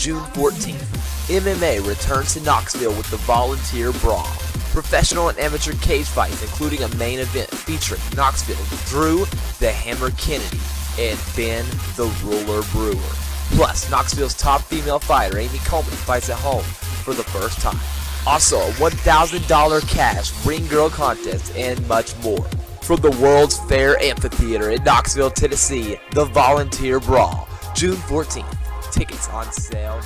June 14th. MMA returns to Knoxville with the Volunteer Brawl. Professional and amateur cage fights, including a main event featuring Knoxville Drew the Hammer Kennedy and Ben the Ruler Brewer. Plus, Knoxville's top female fighter, Amy Coleman, fights at home for the first time. Also, a $1,000 cash ring girl contest and much more. From the World's Fair Amphitheater in Knoxville, Tennessee, the Volunteer Brawl, June 14th tickets on sale.